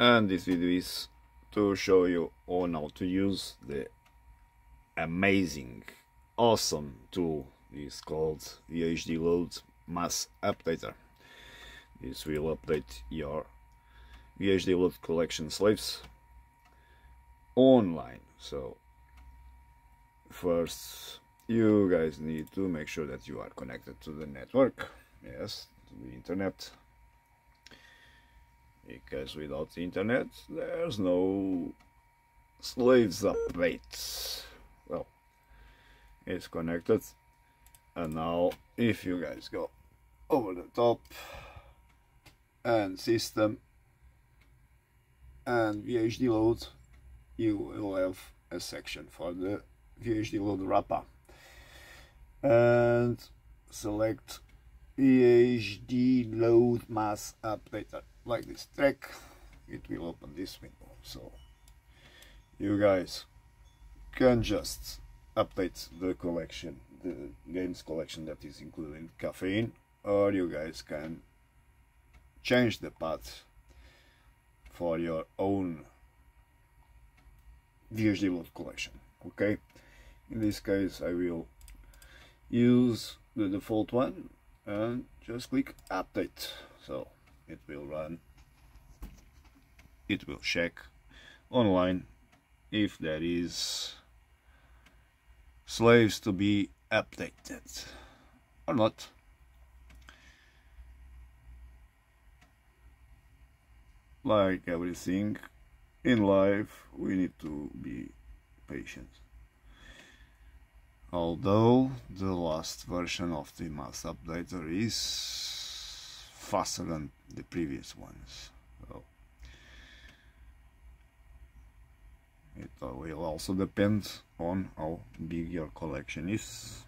and this video is to show you on how to use the amazing awesome tool. Is called WHDLoad Mass Updater. This will update your WHDLoad collection slaves online. So first you guys need to make sure that you are connected to the network. Yes to the internet because without the internet there's no slaves updates well it's connected. And now if you guys go over the top and system and WHDLoad you will have a section for the WHDLoad wrapper. And select WHDLoad mass updater like this track it will open this window. So you guys can just update the collection the games collection that is included in caffeine or you guys can change the path for your own WHDLoad collection okay? In this case I will use the default one and just click update. So it will run. It will check online if there is slaves to be updated or not. Like everything in life we need to be patient although the last version of the mass updater is faster than the previous ones. So it will also depend on how big your collection is.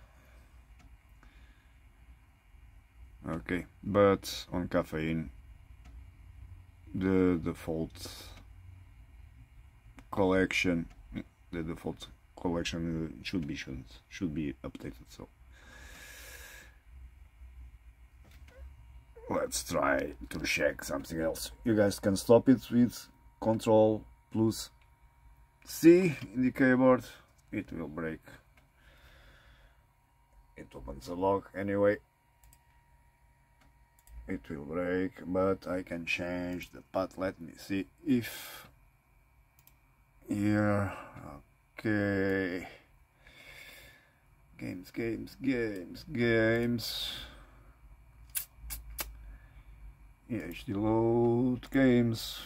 Okay, but on caffeine the default collection the default collection should be should should be updated so let's try to check something else. You guys can stop it with control plus C in the keyboard. It will break. It opens the lock anyway. It will break but I can change the path. Let me see if here okay games games games games. HD load games.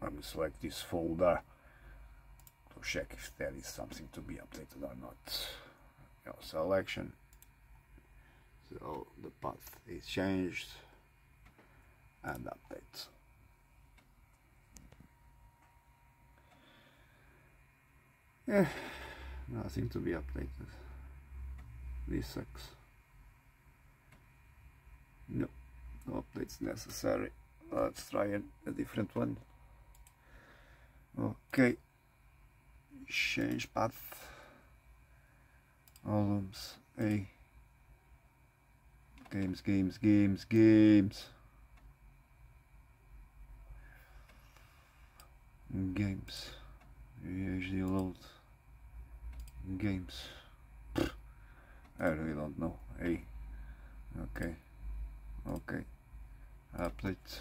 Let me select this folder. To check if there is something to be updated or not. Your selection. So the path is changed. And update yeah nothing to be updated. This sucks no, no updates necessary. Let's try a, a different one. Okay. Change path. Volumes. A. Games games games games. Games usually load games I really don't know hey. Okay. Okay. Update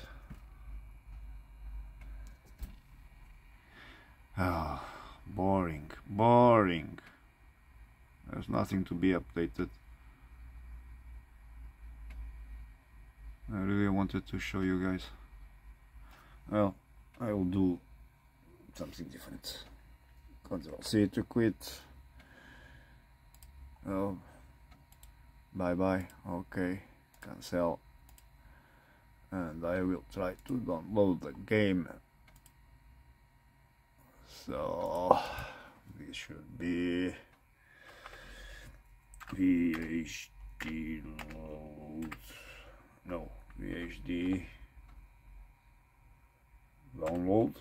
ah boring boring. There's nothing to be updated. I really wanted to show you guys. Well I will do something different. Control C to quit. Oh bye bye okay. Cancel. And I will try to download the game. So this should be VHD load no VHD download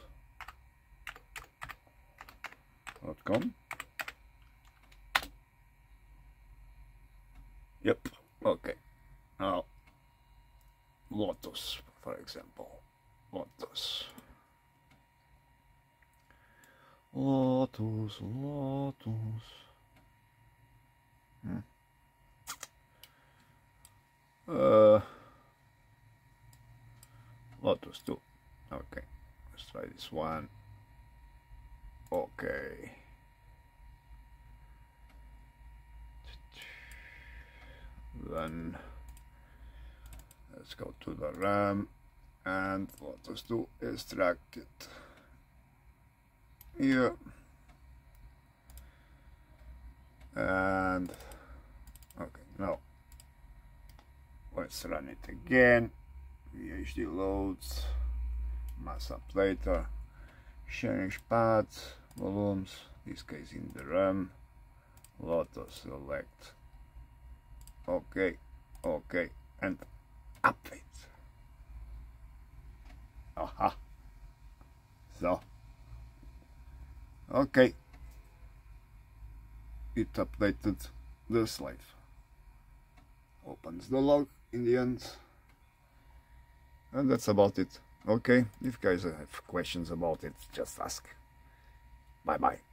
yep okay now Lotus for example Lotus. Lotus, Lotus. Hmm. Uh, Lotus 2. Okay, let's try this one. Okay. Then let's go to the RAM and what let us do is drag it here and okay now let's run it again. WHDLoads mass updater change paths volumes this case in the RAM Lotus select okay okay and update aha. So. Okay it updated the slave. Opens the log in the end. And that's about it. Okay if guys have questions about it just ask. Bye bye